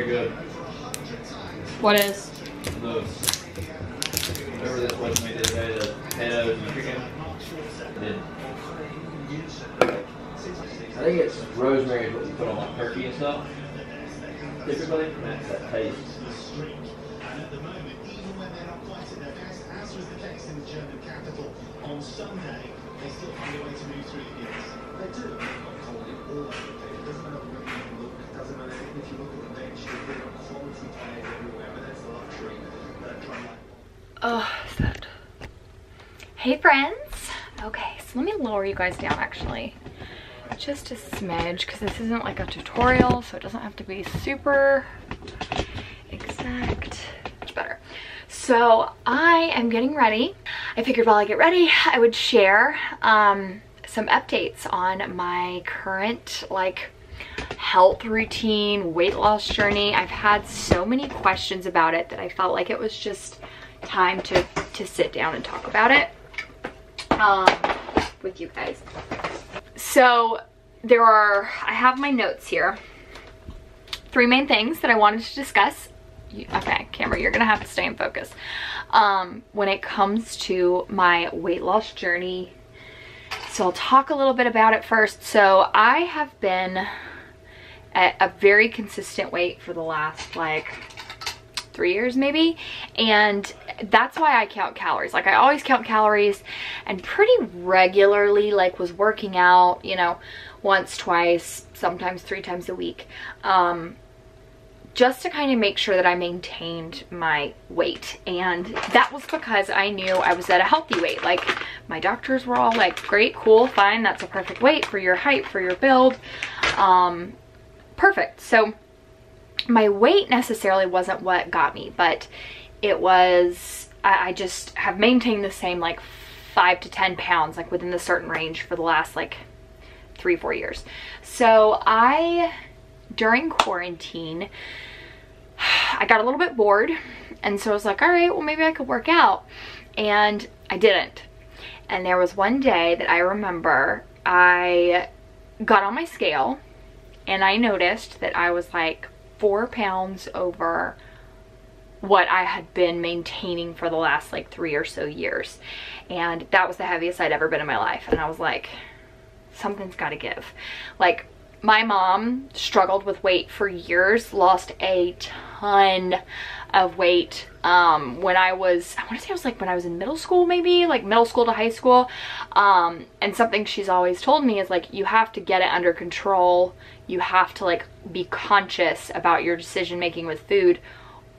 It is very good. What is? The whatever this was made the other the potatoes and chicken. Did. I think it's rosemary is what you put on like turkey and stuff. Typically, and that's that taste. And at the moment, even when they're not quite at their best, as was the case in the German capital on Sunday, they still find a way to move through the gates. They do. Oh, that? Hey friends. Okay, so let me lower you guys down actually. Just a smidge, because this isn't like a tutorial, so it doesn't have to be super exact. Much better. So I am getting ready. I figured while I get ready, I would share um, some updates on my current like health routine, weight loss journey. I've had so many questions about it that I felt like it was just time to, to sit down and talk about it um, with you guys. So there are, I have my notes here. Three main things that I wanted to discuss. Okay, camera, you're gonna have to stay in focus. Um, when it comes to my weight loss journey. So I'll talk a little bit about it first. So I have been at a very consistent weight for the last like three years maybe and that's why I count calories like I always count calories and pretty regularly like was working out you know once twice sometimes three times a week um just to kind of make sure that I maintained my weight. And that was because I knew I was at a healthy weight. Like my doctors were all like, great, cool, fine. That's a perfect weight for your height, for your build. Um, perfect. So my weight necessarily wasn't what got me, but it was, I, I just have maintained the same like five to 10 pounds, like within the certain range for the last like three, four years. So I during quarantine, I got a little bit bored. And so I was like, all right, well, maybe I could work out. And I didn't. And there was one day that I remember I got on my scale and I noticed that I was like four pounds over what I had been maintaining for the last like three or so years. And that was the heaviest I'd ever been in my life. And I was like, something's got to give. Like my mom struggled with weight for years, lost a ton of weight um, when I was, I want to say I was like when I was in middle school maybe, like middle school to high school. Um, and something she's always told me is like, you have to get it under control. You have to like be conscious about your decision making with food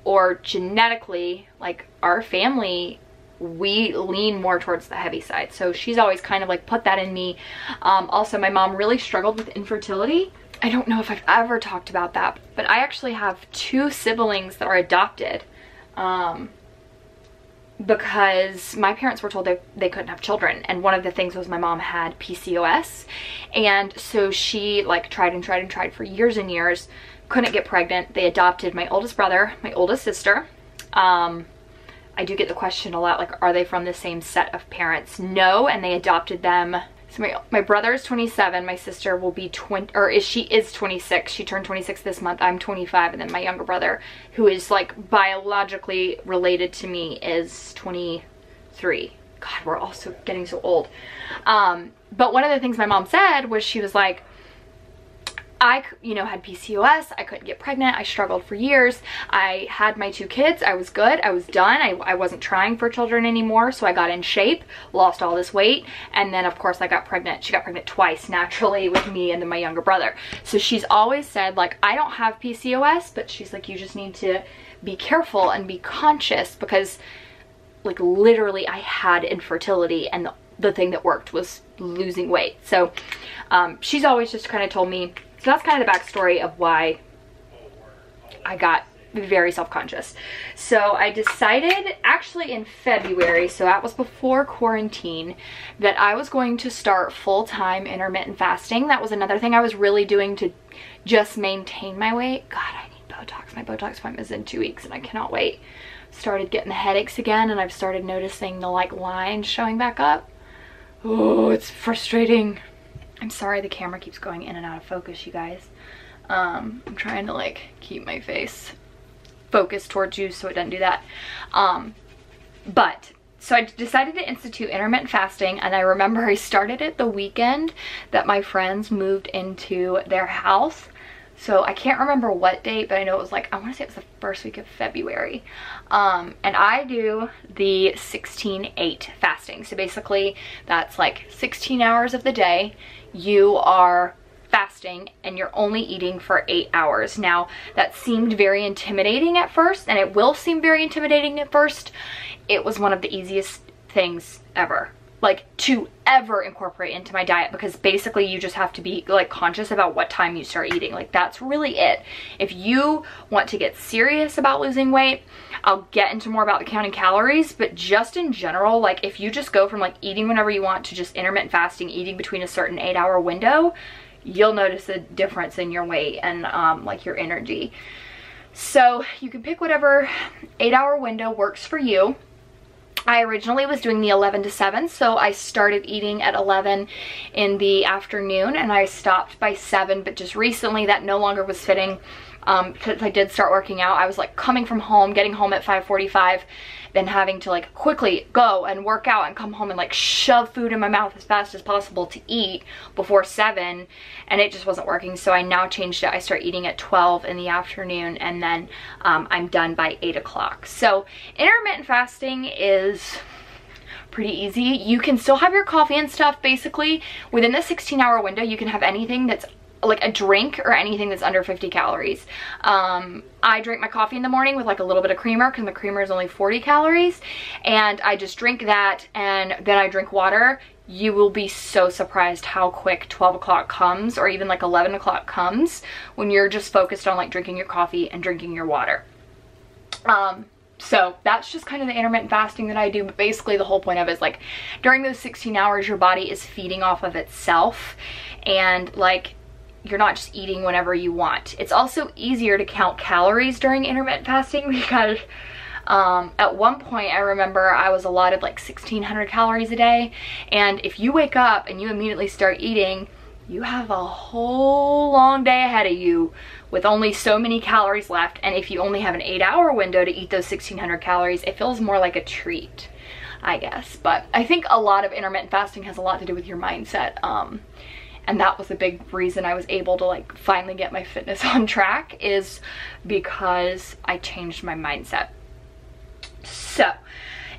or genetically, like our family we lean more towards the heavy side. So she's always kind of like put that in me. Um, also, my mom really struggled with infertility. I don't know if I've ever talked about that, but I actually have two siblings that are adopted um, because my parents were told they, they couldn't have children. And one of the things was my mom had PCOS. And so she like tried and tried and tried for years and years, couldn't get pregnant. They adopted my oldest brother, my oldest sister, um, I do get the question a lot, like, are they from the same set of parents? No, and they adopted them. So my, my brother is 27, my sister will be 20, or is she is 26. She turned 26 this month, I'm 25, and then my younger brother, who is like biologically related to me, is 23. God, we're also getting so old. Um, but one of the things my mom said was she was like, I, you know, had PCOS. I couldn't get pregnant. I struggled for years. I had my two kids. I was good. I was done. I, I wasn't trying for children anymore. So I got in shape, lost all this weight. And then, of course, I got pregnant. She got pregnant twice naturally with me and then my younger brother. So she's always said, like, I don't have PCOS, but she's like, you just need to be careful and be conscious because, like, literally, I had infertility and the, the thing that worked was losing weight. So um, she's always just kind of told me, so that's kind of the backstory of why I got very self-conscious. So I decided actually in February, so that was before quarantine, that I was going to start full-time intermittent fasting. That was another thing I was really doing to just maintain my weight. God, I need Botox. My Botox appointment is in two weeks and I cannot wait. Started getting the headaches again and I've started noticing the like lines showing back up. Oh, it's frustrating. I'm sorry the camera keeps going in and out of focus, you guys. Um, I'm trying to like keep my face focused towards you so it doesn't do that. Um, but so I decided to institute intermittent fasting and I remember I started it the weekend that my friends moved into their house. So I can't remember what date, but I know it was like, I want to say it was the first week of February. Um, and I do the 16-8 fasting. So basically that's like 16 hours of the day. You are fasting and you're only eating for eight hours. Now, that seemed very intimidating at first, and it will seem very intimidating at first. It was one of the easiest things ever like to ever incorporate into my diet because basically you just have to be like conscious about what time you start eating like that's really it if you want to get serious about losing weight i'll get into more about the counting calories but just in general like if you just go from like eating whenever you want to just intermittent fasting eating between a certain eight hour window you'll notice a difference in your weight and um, like your energy. So you can pick whatever eight hour window works for you. I originally was doing the 11 to 7, so I started eating at 11 in the afternoon and I stopped by 7, but just recently that no longer was fitting um, because I did start working out. I was like coming from home, getting home at 5.45 then having to like quickly go and work out and come home and like shove food in my mouth as fast as possible to eat before 7 and it just wasn't working so I now changed it. I start eating at 12 in the afternoon and then um, I'm done by 8 o'clock. So intermittent fasting is pretty easy. You can still have your coffee and stuff basically within the 16 hour window you can have anything that's like a drink or anything that's under 50 calories. Um, I drink my coffee in the morning with like a little bit of creamer because the creamer is only 40 calories and I just drink that and then I drink water. You will be so surprised how quick 12 o'clock comes or even like 11 o'clock comes when you're just focused on like drinking your coffee and drinking your water. Um, so that's just kind of the intermittent fasting that I do. But basically the whole point of it is like during those 16 hours, your body is feeding off of itself. And like you're not just eating whenever you want. It's also easier to count calories during intermittent fasting because um, at one point I remember I was allotted like 1600 calories a day and if you wake up and you immediately start eating you have a whole long day ahead of you with only so many calories left and if you only have an eight hour window to eat those 1600 calories it feels more like a treat I guess but I think a lot of intermittent fasting has a lot to do with your mindset um, and that was a big reason I was able to like finally get my fitness on track is because I changed my mindset. So,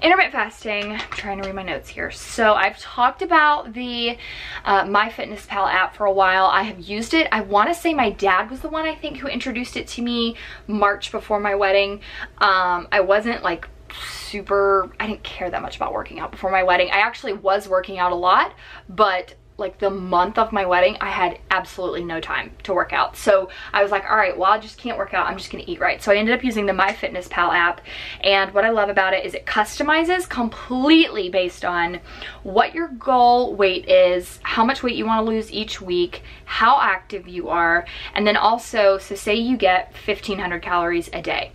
intermittent fasting, I'm trying to read my notes here. So I've talked about the uh, MyFitnessPal app for a while. I have used it. I want to say my dad was the one I think who introduced it to me March before my wedding. Um, I wasn't like super, I didn't care that much about working out before my wedding. I actually was working out a lot, but like the month of my wedding, I had absolutely no time to work out. So I was like, all right, well, I just can't work out. I'm just gonna eat right. So I ended up using the MyFitnessPal app. And what I love about it is it customizes completely based on what your goal weight is, how much weight you wanna lose each week, how active you are, and then also, so say you get 1500 calories a day.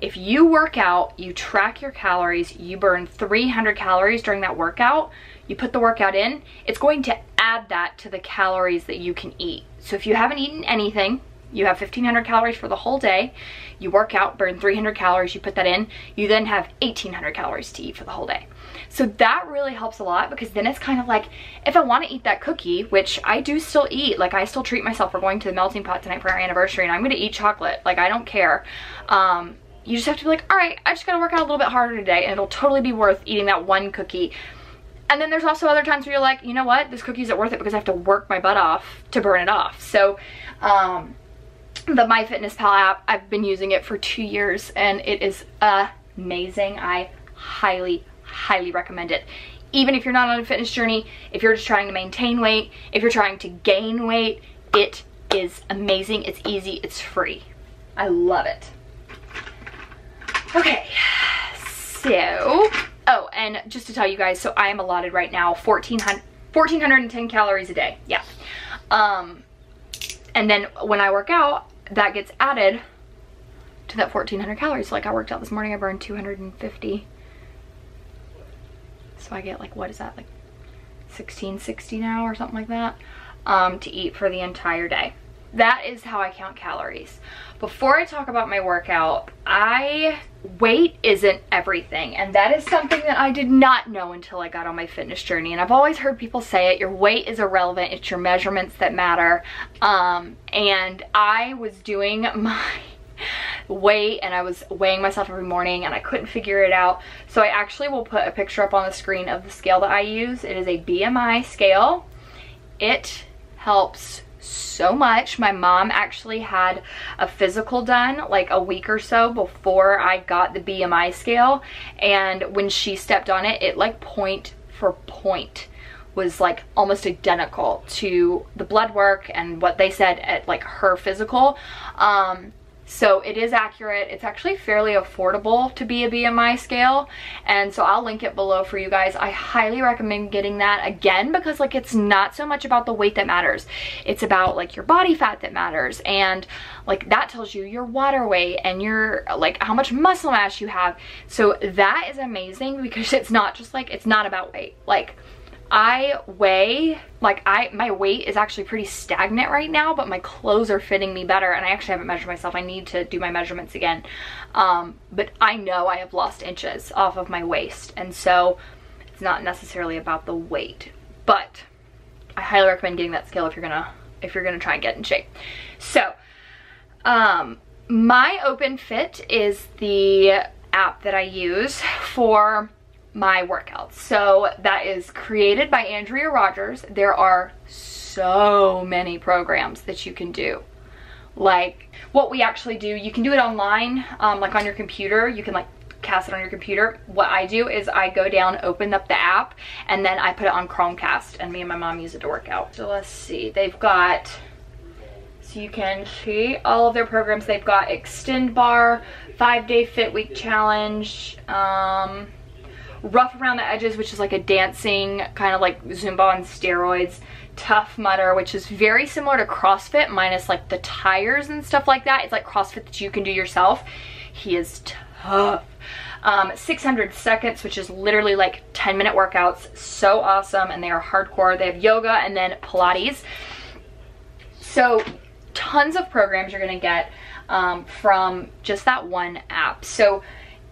If you work out, you track your calories, you burn 300 calories during that workout, you put the workout in, it's going to add that to the calories that you can eat. So if you haven't eaten anything, you have 1500 calories for the whole day, you work out, burn 300 calories, you put that in, you then have 1800 calories to eat for the whole day. So that really helps a lot because then it's kind of like, if I want to eat that cookie, which I do still eat, like I still treat myself, we're going to the melting pot tonight for our anniversary and I'm going to eat chocolate, like I don't care. Um, you just have to be like, all right, I just got to work out a little bit harder today and it'll totally be worth eating that one cookie and then there's also other times where you're like, you know what, this cookie isn't worth it because I have to work my butt off to burn it off. So um, the MyFitnessPal app, I've been using it for two years and it is amazing. I highly, highly recommend it. Even if you're not on a fitness journey, if you're just trying to maintain weight, if you're trying to gain weight, it is amazing. It's easy, it's free. I love it. Okay, so Oh, and just to tell you guys, so I am allotted right now 1400, 1410 calories a day. Yeah. Um, and then when I work out, that gets added to that 1400 calories. So like I worked out this morning, I burned 250. So I get like, what is that? Like 1660 now or something like that um, to eat for the entire day. that is how I count calories. Before I talk about my workout, I weight isn't everything and that is something that I did not know until I got on my fitness journey and I've always heard people say it your weight is irrelevant it's your measurements that matter. Um, and I was doing my weight and I was weighing myself every morning and I couldn't figure it out. So I actually will put a picture up on the screen of the scale that I use. It is a BMI scale. It helps so much. My mom actually had a physical done like a week or so before I got the BMI scale. And when she stepped on it, it like point for point was like almost identical to the blood work and what they said at like her physical. Um, so it is accurate. It's actually fairly affordable to be a BMI scale. And so I'll link it below for you guys. I highly recommend getting that again because like it's not so much about the weight that matters. It's about like your body fat that matters. And like that tells you your water weight and your like how much muscle mass you have. So that is amazing because it's not just like, it's not about weight. Like I weigh, like I, my weight is actually pretty stagnant right now, but my clothes are fitting me better and I actually haven't measured myself. I need to do my measurements again. Um, but I know I have lost inches off of my waist. And so it's not necessarily about the weight, but I highly recommend getting that scale if you're gonna, if you're gonna try and get in shape. So, um, my Open Fit is the app that I use for my workouts. So that is created by Andrea Rogers. There are so many programs that you can do. Like what we actually do, you can do it online, um, like on your computer. You can like cast it on your computer. What I do is I go down, open up the app, and then I put it on Chromecast, and me and my mom use it to work out. So let's see, they've got, so you can see all of their programs. They've got Xtend Barre, Five Day Fit Week Challenge, um, Rough Around the Edges, which is like a dancing kind of like Zumba on steroids. Tough Mudder, which is very similar to CrossFit minus like the tires and stuff like that. It's like CrossFit that you can do yourself. He is tough. Um, 600 seconds, which is literally like 10 minute workouts. So awesome. And they are hardcore. They have yoga and then Pilates. So tons of programs you're going to get um, from just that one app. So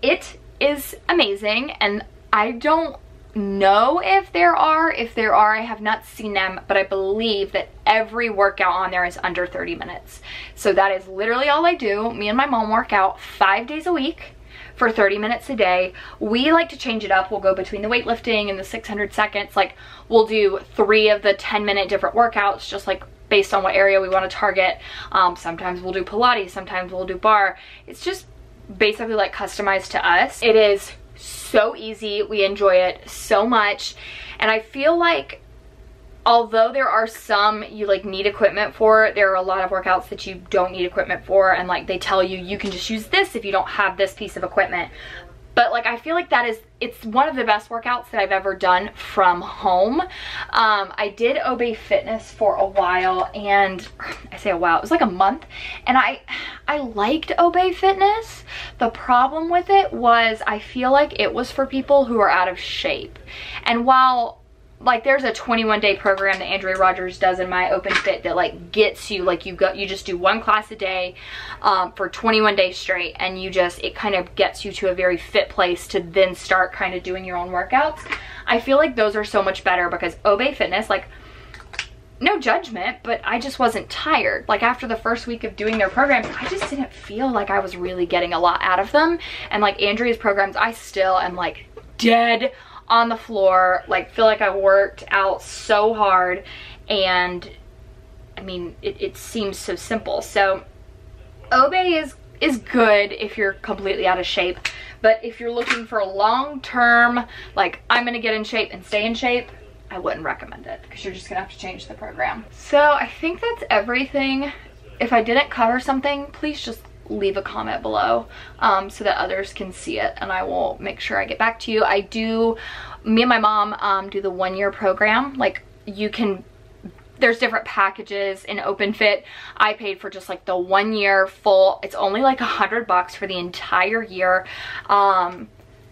it is amazing. And I don't know if there are. If there are, I have not seen them, but I believe that every workout on there is under 30 minutes. So that is literally all I do. Me and my mom work out five days a week for 30 minutes a day. We like to change it up. We'll go between the weightlifting and the 600 seconds. Like we'll do three of the 10 minute different workouts, just like based on what area we want to target. Um, sometimes we'll do Pilates, sometimes we'll do barre. It's just basically like customized to us. It is so easy. We enjoy it so much. And I feel like although there are some you like need equipment for there are a lot of workouts that you don't need equipment for and like they tell you you can just use this if you don't have this piece of equipment but like I feel like that is it's one of the best workouts that I've ever done from home. Um, I did Obé Fitness for a while and I say a while it was like a month and I I liked Obé Fitness. The problem with it was I feel like it was for people who are out of shape. And while like there's a 21 day program that Andrea Rogers does in my open fit that like gets you like you go you just do one class a day um, for 21 days straight and you just it kind of gets you to a very fit place to then start kind of doing your own workouts I feel like those are so much better because Obé Fitness like no judgment, but I just wasn't tired. Like after the first week of doing their programs, I just didn't feel like I was really getting a lot out of them. And like Andrea's programs, I still am like dead on the floor, like feel like I worked out so hard and I mean, it, it seems so simple. So Obé is is good if you're completely out of shape. But if you're looking for a long term, like I'm gonna get in shape and stay in shape, I wouldn't recommend it because you're just gonna have to change the program. So I think that's everything. If I didn't cover something, please just leave a comment below um, so that others can see it and I will make sure I get back to you. I do, me and my mom um, do the one year program. Like you can, there's different packages in OpenFit. I paid for just like the one year full. It's only like a hundred bucks for the entire year. Um,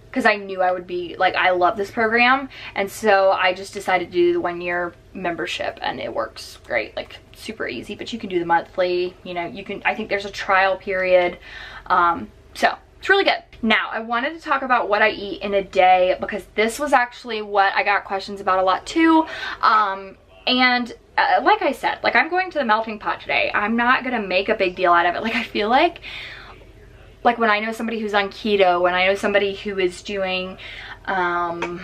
because I knew I would be like I love this program and so I just decided to do the one year membership and it works great like super easy but you can do the monthly you know you can i think there's a trial period um so it's really good. Now i wanted to talk about what i eat in a day because this was actually what i got questions about a lot too um and uh, like i said like i'm going to the melting pot today. I'm not gonna make a big deal out of it. Like i feel like like when i know somebody who's on keto when i know somebody who is doing um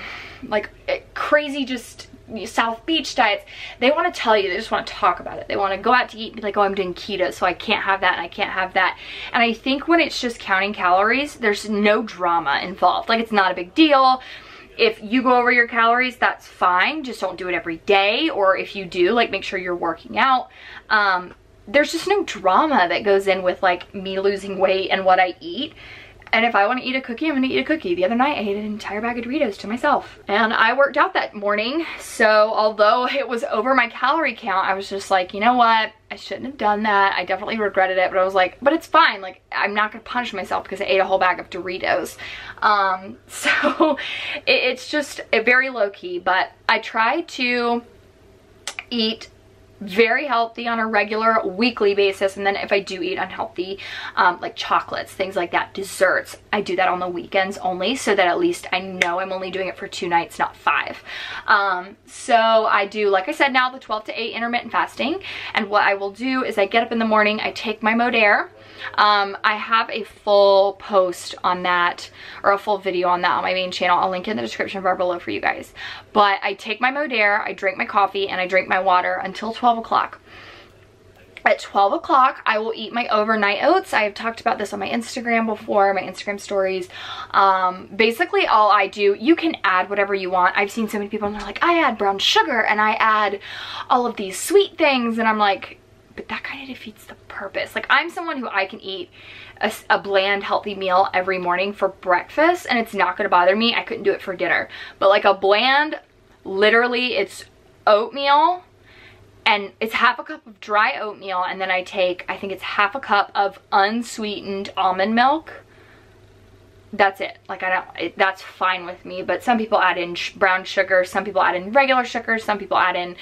like crazy just South Beach diets, they want to tell you, they just want to talk about it. They want to go out to eat and be like, oh, I'm doing keto, so I can't have that and I can't have that. And I think when it's just counting calories, there's no drama involved. Like, it's not a big deal. If you go over your calories, that's fine. Just don't do it every day. Or if you do, like, make sure you're working out. Um, there's just no drama that goes in with, like, me losing weight and what I eat. And if I want to eat a cookie, I'm going to eat a cookie. The other night, I ate an entire bag of Doritos to myself. And I worked out that morning. So although it was over my calorie count, I was just like, you know what? I shouldn't have done that. I definitely regretted it. But I was like, but it's fine. Like, I'm not going to punish myself because I ate a whole bag of Doritos. Um, so it, it's just a very low key. But I try to eat very healthy on a regular weekly basis and then if I do eat unhealthy um, like chocolates things like that desserts I do that on the weekends only so that at least I know I'm only doing it for two nights not five. Um, so I do like I said now the 12 to 8 intermittent fasting and what I will do is I get up in the morning I take my Modere um, I have a full post on that or a full video on that on my main channel. I'll link in the description bar below for you guys. But I take my Modere, I drink my coffee, and I drink my water until 12 o'clock. At 12 o'clock, I will eat my overnight oats. I have talked about this on my Instagram before, my Instagram stories. Um, basically, all I do, you can add whatever you want. I've seen so many people and they're like, I add brown sugar and I add all of these sweet things. And I'm like, but that kind of defeats the purpose. Like I'm someone who I can eat a, a, bland, healthy meal every morning for breakfast and it's not gonna bother me. I couldn't do it for dinner. But like a bland, literally it's oatmeal and it's half a cup of dry oatmeal and then I take, I think it's half a cup of unsweetened almond milk that's it. Like i don't it, that's fine with me but some people add in brown sugar some people add in regular sugar some people add in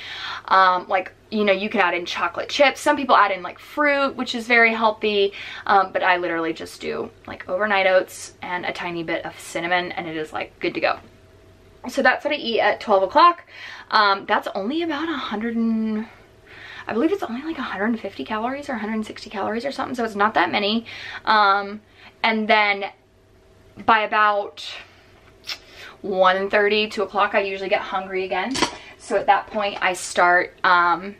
um, like you know you can add in chocolate chips some people add in like fruit which is very healthy um, but i literally just do like overnight oats and a tiny bit of cinnamon and it is like good to go. So that's what i eat at 12 o'clock. Um, that's only about a hundred and I believe it's only like 150 calories or 160 calories or something, so it's not that many. Um, and then by about 1.30, 2 o'clock, I usually get hungry again. So at that point, I start um,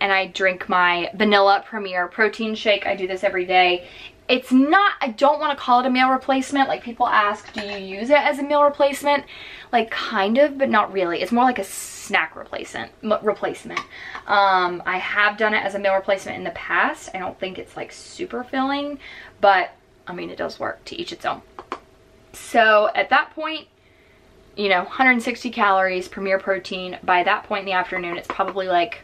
and I drink my Vanilla Premier protein shake. I do this every day. It's not, I don't want to call it a meal replacement. Like people ask, do you use it as a meal replacement? Like kind of, but not really. It's more like a snack replacement. replacement. Um, I have done it as a meal replacement in the past. I don't think it's like super filling, but I mean, it does work to each its own. So at that point, you know, 160 calories, Premier Protein. By that point in the afternoon, it's probably like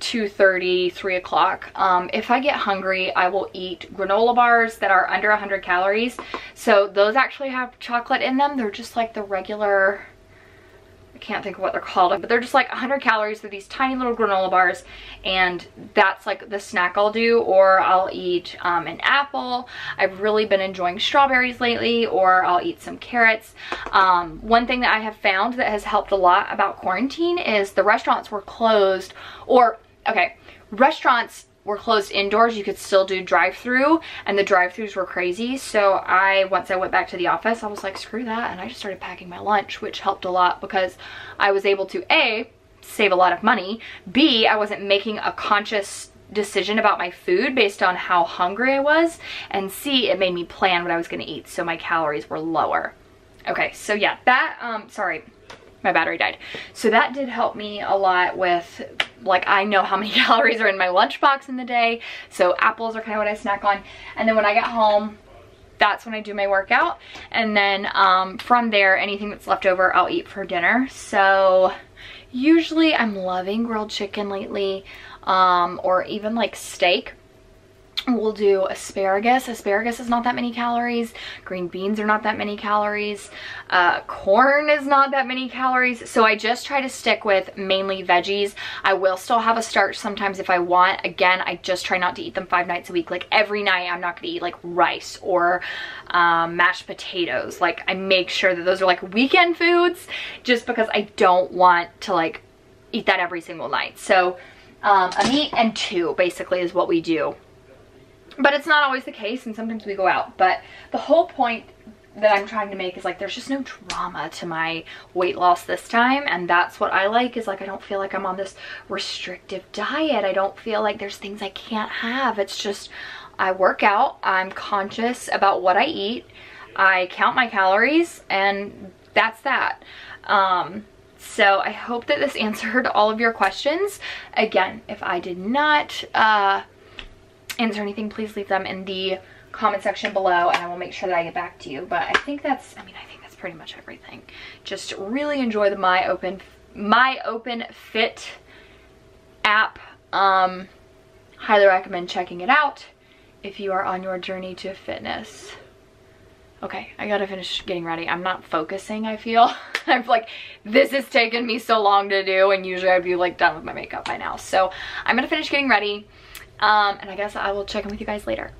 2.30, 3 o'clock. Um, if I get hungry, I will eat granola bars that are under 100 calories. So those actually have chocolate in them. They're just like the regular I can't think of what they're called, but they're just like 100 calories. They're these tiny little granola bars, and that's like the snack I'll do, or I'll eat um, an apple. I've really been enjoying strawberries lately, or I'll eat some carrots. Um, one thing that I have found that has helped a lot about quarantine is the restaurants were closed, or, okay, restaurants were closed indoors, you could still do drive-through and the drive-throughs were crazy. So I, once I went back to the office, I was like, screw that. And I just started packing my lunch, which helped a lot because I was able to A, save a lot of money. B, I wasn't making a conscious decision about my food based on how hungry I was. And C, it made me plan what I was gonna eat so my calories were lower. Okay, so yeah, that, um, sorry, my battery died. So that did help me a lot with, like, I know how many calories are in my lunchbox in the day. So apples are kind of what I snack on. And then when I get home, that's when I do my workout. And then um, from there, anything that's left over, I'll eat for dinner. So usually I'm loving grilled chicken lately um, or even like steak we'll do asparagus. Asparagus is not that many calories. Green beans are not that many calories. Uh, corn is not that many calories. So I just try to stick with mainly veggies. I will still have a starch sometimes if I want. Again, I just try not to eat them five nights a week. Like every night I'm not gonna eat like rice or um, mashed potatoes. Like I make sure that those are like weekend foods just because I don't want to like eat that every single night. So um, a meat and two basically is what we do but it's not always the case and sometimes we go out. But the whole point that I'm trying to make is like there's just no drama to my weight loss this time and that's what I like is like I don't feel like I'm on this restrictive diet. I don't feel like there's things I can't have. It's just I work out, I'm conscious about what I eat, I count my calories and that's that. Um, so I hope that this answered all of your questions. Again, if I did not uh, answer anything, please leave them in the comment section below and I will make sure that I get back to you. But I think that's, I mean, I think that's pretty much everything. Just really enjoy the My Open, My Open Fit app. Um, highly recommend checking it out if you are on your journey to fitness. Okay, I gotta finish getting ready. I'm not focusing, I feel. I'm like, this has taken me so long to do and usually I'd be like done with my makeup by now. So I'm gonna finish getting ready. Um, and I guess I will check in with you guys later.